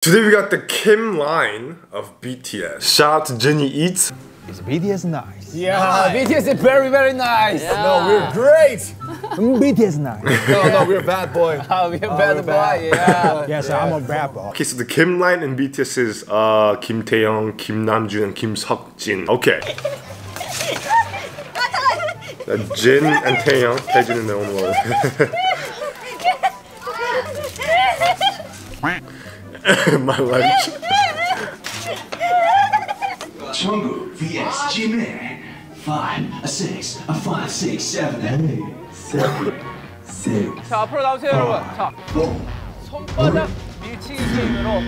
Today we got the Kim line of BTS. Shout out to Jenny Eats. Is BTS nice? Yeah, BTS is very, very nice. No, we're great. BTS nice. No, no, we're bad boy. Oh, we're bad we're boy, bad. yeah. Yes, I'm a bad boy. Okay, so the Kim line in BTS is uh, Kim Taehyung, Kim Namjoon, and Kim Seokjin. Okay. Uh, Jin and Taehyung, Taejin in their own world. My lunch. Jungkook vs Jimin. Five, a six, a five, six, seven, eight, seven, six. 자 앞으로 나오세요 여러분 자 손바닥 밀치기 게임으로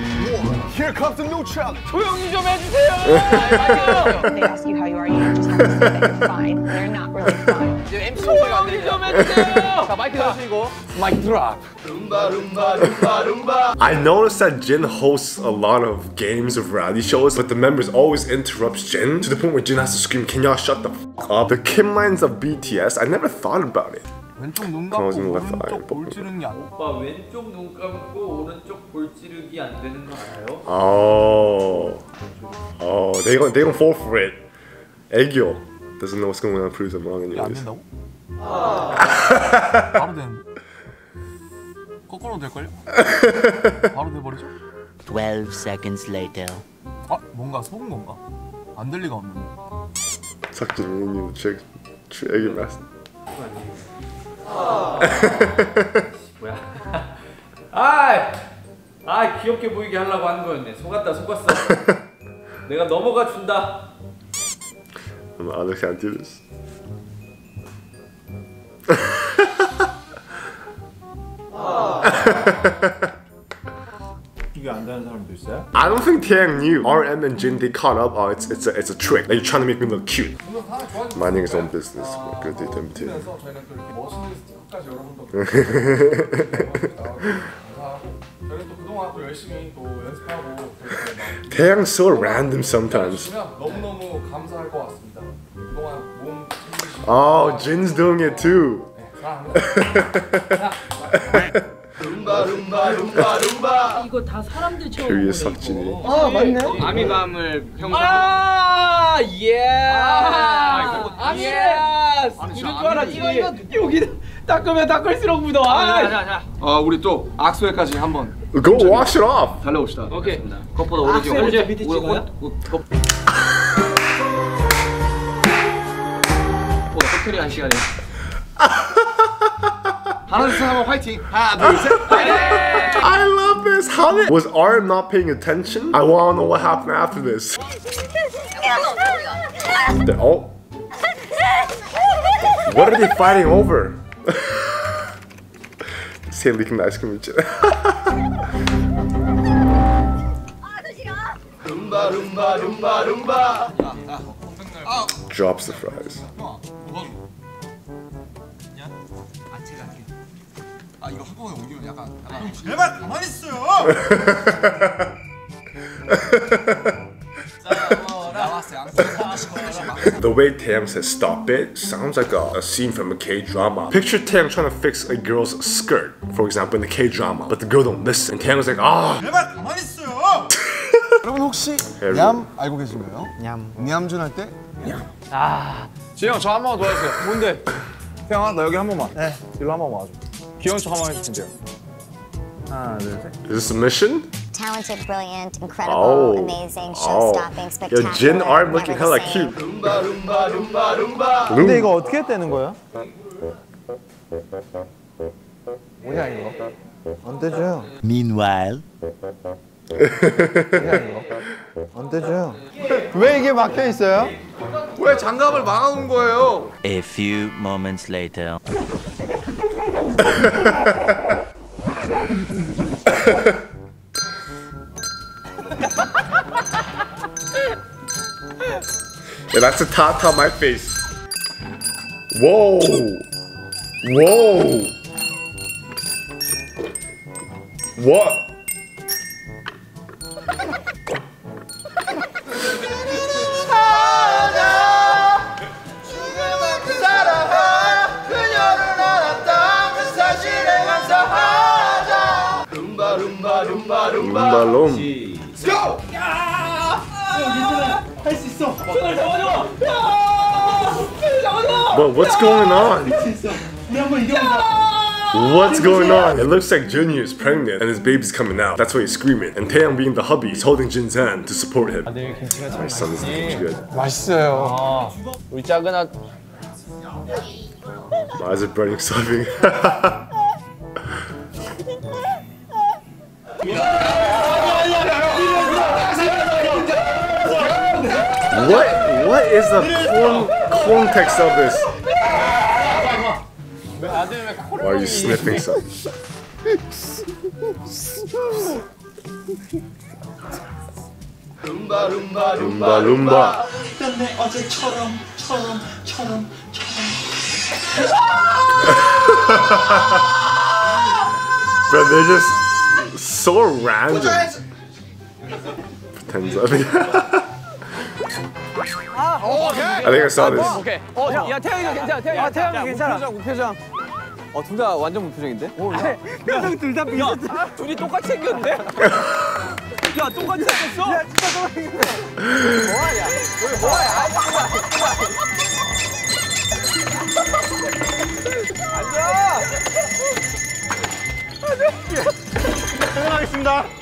Here comes the new challenge. 조용히 좀 해주세요 아, They ask you how you are, you just have to say that you're fine. when You're not really fine. 이제 MC 소리가 안 들리죠 좀 해주세요 자 마이크 잡으시고 마이크 드랍 I noticed that Jin hosts a lot of games of reality shows, but the members always interrupts Jin to the point where Jin has to scream, "Can y'all shut the f up?" The Kim lines of BTS, I never thought about it. 왼쪽 눈 Closing 감고 left eye. 오른쪽 볼 찌르는 게 아니야. 오빠 왼쪽 눈 감고 오른쪽 볼 찌르기 안 되는 거 알아요? Oh, oh, they gon' they gon' fall for it. 애교 doesn't know what's going on. Proves I'm wrong 이게 안 anyways. 된다고? 바로 되는. 거꾸로 될걸요? 바로 돼버리죠? 12 seconds later. 아 뭔가 속은 건가? 안 될 리가 없는데. 민님 trick, trick 애교 master. 뭐야? 아, 아 귀엽게 보이게 하려고 하는 거였네. 속았다, 속았어. 내가 넘어가 준다. I can't do this. I don't think Tian knew. RM and Jin they caught up. Oh, it's it's a it's a trick. Like you're trying to make me look cute. Minding his own business. Good 그래도 이때면 돼. Taehyung's so random sometimes. Oh, Jin's doing it too. 사랑합니다. 이거 다 사람들 처음 Curious 석진이. 아, 맞네. 아미밤을 형상. 아, 예. 아, 이거- 예스. 아니, 이럴 줄 알았지. 여기 닦으면 닦을수록 묻어. 아, 자자자. 어 우리 또 악수회까지 한번 Go wash it off. 달려봅시다. 오케이. 그것보다 오른쪽. 오른쪽. 밑에 찍어요? 오- 거- 오, 호텔이 한 시간에. 하나 둘셋 한번 화이팅. 하나 둘 셋. I love this. How did was RM not paying attention? I want to know what happened after this. The- oh, what are they fighting over? Say leaking the ice cream. Drops the fries. 아 이거 한꺼번에 옮기면 약간 약간 제발 가만히 있어요. The way Tam says stop it sounds like a, a scene from a K-drama. Picture Tam trying to fix a girl's skirt, for example, in the K-drama, but the girl don't listen. And Tam's like, ah, 제발 가만히 있어요. 여러분 혹시. 냠 알고 계신가요? 냠. 냠준 할 때? 지영 저 한번 도와주세요. 뭔데? 태영아 나 여기 한 번만. 네. 일로 한 번만 와줘. 귀여운 척 한번 해주시면 돼요. 하나 둘 셋. is this a mission? talented, brilliant, incredible, Oh. amazing, Oh. show-stopping, Yo, spectacular. Jin are never looking hella cute. 근데 이거 어떻게 떼는 거야? 뭐냐 이거? 안 되죠. Meanwhile, 안 되죠. 왜 이게 막혀 있어요? 왜 장갑을 막아놓은 거예요? a few moments later. Yeah, that's a top on my face. Whoa! Whoa! What? go. what's going on? What's going on? It looks like Junior is pregnant and his baby's coming out. That's why he's screaming. And Taehyung being the hubby is holding Jin's hand to support him. My son is looking good. 맛있어요. 우리 작은 아. Why is it burning something? what? What is the con- context of this? 아들 왜 코를 Why are you sniffing something? 룸바 룸바 룸바 룸바. 내 어제처럼 처럼 처럼 Bro, they're just so random. Pretends I think. I think I saw this. 오케이. 어, 야 태영이가 괜찮아. 태영이. 아, 태양이 괜찮아. 무표정, 무표정. 어, 둘 다 완전 무표정인데? 표정 둘다 비슷해. 야, 둘이 똑같이 생겼는데? 야, 똑같이 생겼어? 야, 진짜 똑같이 생겼네. 뭐하냐? 왜 뭐하냐? 아,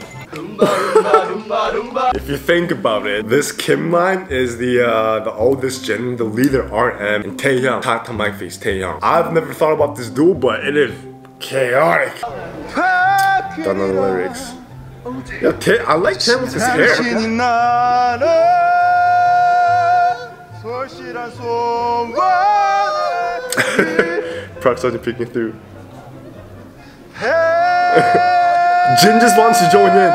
if you think about it, this Kim line is the uh, the oldest gen, the leader RM, and Taehyung. Talk to my face, Taehyung. I've never thought about this duel, but it is chaotic. Don't know the lyrics. Yo, I like Tae with his hair. Proxy picking through. Jin just wants to join in.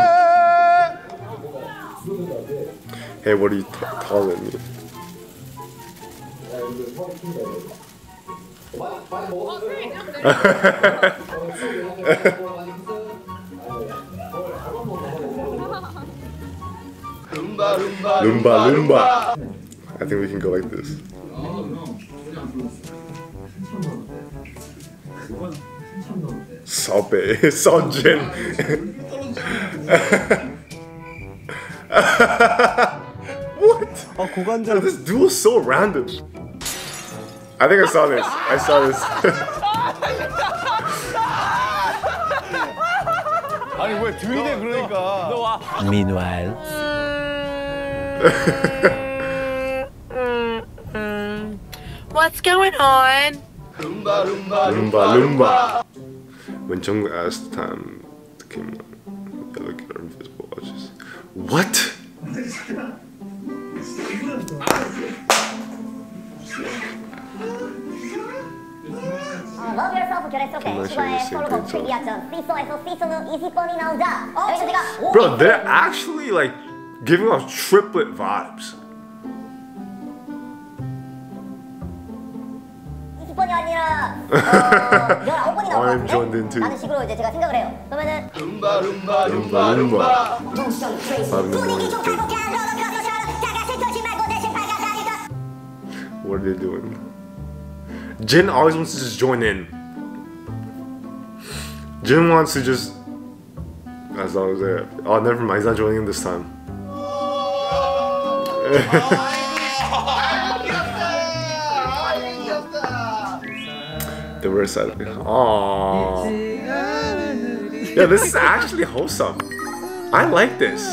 Hey, what are you calling me? Lumba, Lumba. I think we can go like this. Salpe, Saljin. what? 아 고관절 This duel is so random. I think I saw this. I saw this. 아니, 왜 들이대, 그러니까. 너 와. Meanwhile. What's going on? Loomba, Loomba, Loomba, Loomba. When Jungle asked the time it came on, they look at our invisible watches. What? Bro, they're actually like giving off triplet vibes. 번이 아니라 어, 19번이 나올 I'm 것 joined in 같은데 too. 라는 식으로 이제 제가 생각을 해요 그러면은 룸바 룸바 Lumba, 룸바 Lumba. 룸바 모션 트레이스 Five in the morning. 분위기 좀 가볍게 안 들어도 그렇소처럼 다가슬 터지 말고 대신 밝아다니까 What are they doing? Jin always wants to just join in. Jin wants to just. As long as there. Oh, never mind. He's not joining in this time. the worst side. Aww. Yeah, this is actually wholesome. I like this.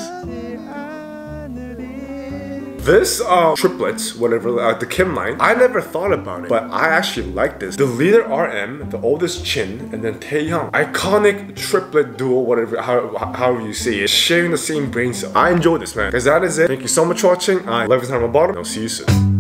This uh, triplets, whatever, uh, the Kim line, I never thought about it, but I actually like this. The leader RM, the oldest Jin, and then Taehyung. Iconic triplet duo, whatever, how, however you say it, sharing the same brain cell. I enjoy this, man. Because that is it. Thank you so much for watching. I love you, time bottom. I'll see you soon.